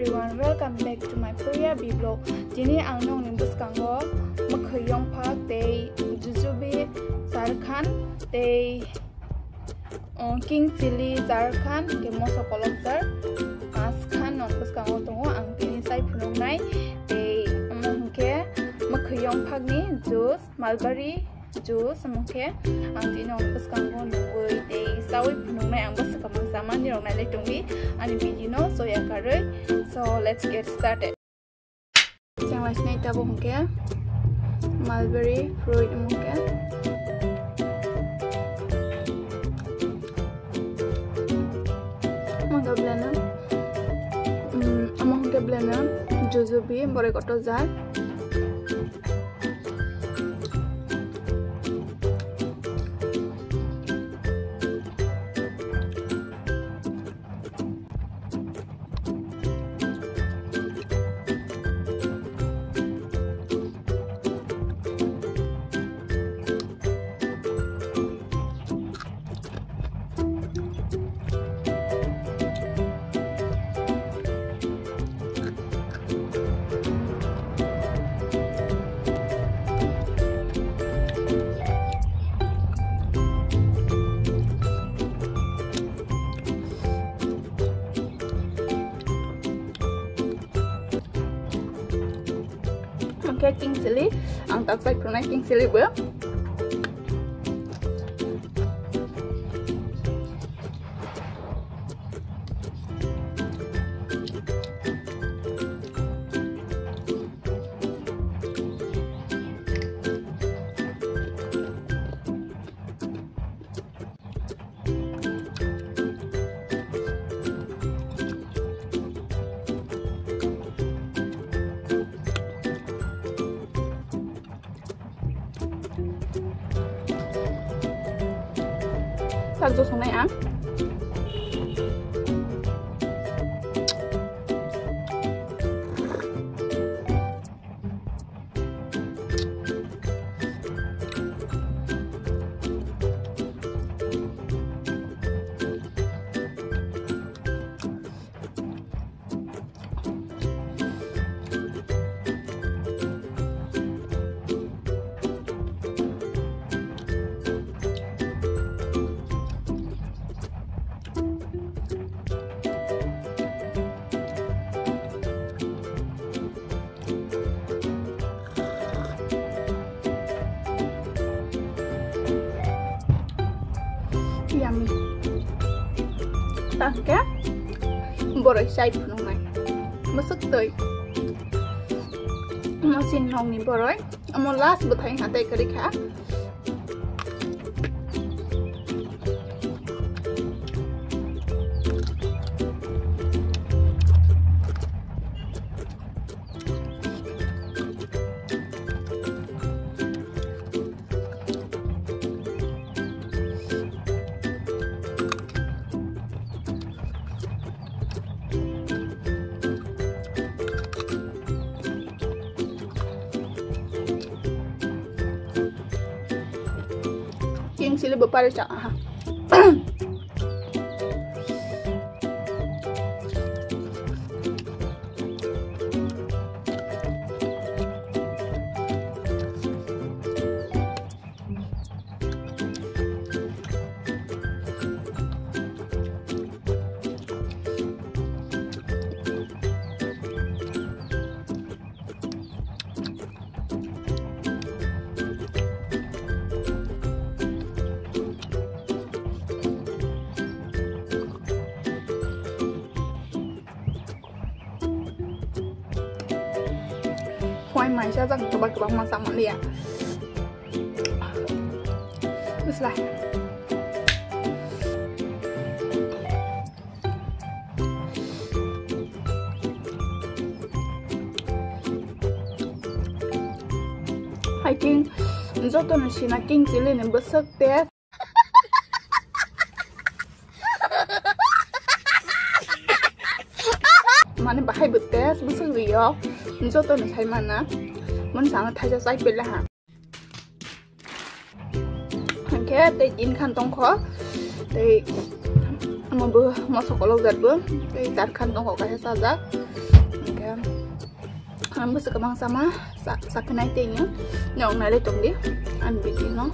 everyone. Welcome back to my Korea B vlog. Dini ang nong ni buskango makhayong park day jujubi Sarkhan day King Chili Sarkhan ke moso kolok sir as khan nong buskango tongo ang tini sai phunong nai day among ke makhayong park ni juice mulberry juice among ke ang tini nong buskango nungoi day sawi phunong nai ang bus kamang naman yung nalitungi ani bigino so yakaroy so let's get started sang was na itabo hunke mulberry fruit hunke mga blana mga blana jojobi bore koto jar catching sleep ang toxic chronic sleep ba 啥子做出来啊？yummy. Tak ke? Borok saya pun mai. Masuk tu. Masih nong ni borok. Amal last betai nanti kerja. yung silbo para sa mangga blender hmm among mungkin blender jojobi boleh kotor zat pakai king chili ang tagsay ko na มันสามาทายจะใส่เป็นละหะหันแค่แต่ยินขันตรงขอแต่มาเบอร์มาสกลจัดเบอร์แต่จัดขันตรงขอก็ระชาจักหันแค่หันเบอสกับบางสามาสักสักนายเตียงเนาะน้องนายเลยตรงนี้อันบิดเนาง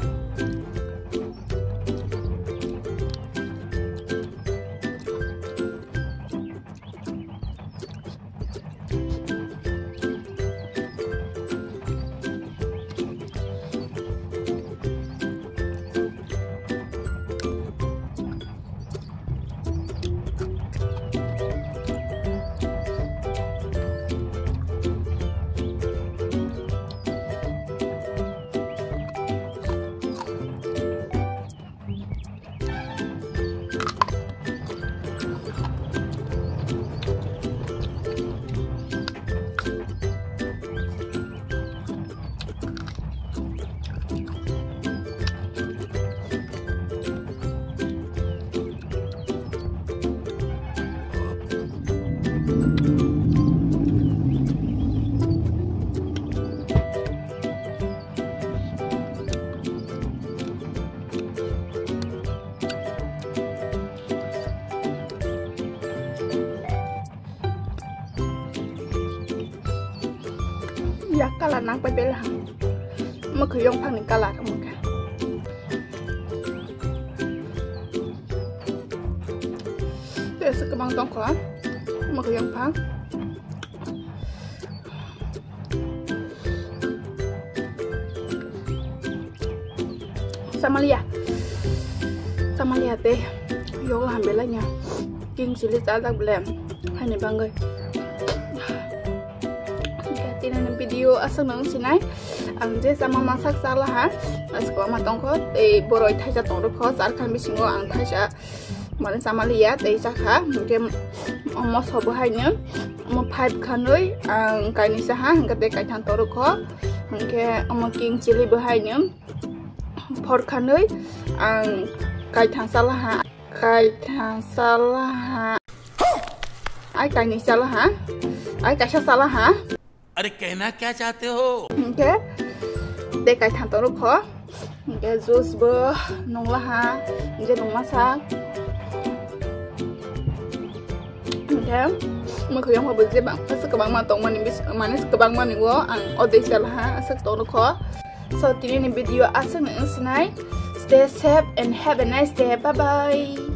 ya kala nang pe bela ma khu yong phang ni kala ka mo ka te sa ka bang tong ko ma khu yong phang Samalia Samalia te yo làm bela nha kinh chỉ blem hay này bang ng video asal nang sinay ang je sama masak salah ha. Asko matong ko te boroi thaja tong ro ko sar khan bisingo ang thaja mane sama liya te chakha mungkin mo sobo hai ne mo five khan roi ang kaini sa ha. Ang kate kai than to ro ko hangke mo king chili bo hai ne four khan roi ang kai than salah ha kai than salah ha ai kai ni salah ha ai kai salah ha अरे कहना क्या चाहते हो Okay. Để cái thằng tôi khó. Cái juice bơ nong lah ha. Jadi nong masak. Okay. Mà khởi yang bây giờ bạn phải sức bạn mà tông mà nimbis mà nên sức bạn mà nigo ang ode sel ha sức tôi khó. So tini ni video asal ni sinai. Stay safe and have a nice day. Bye bye.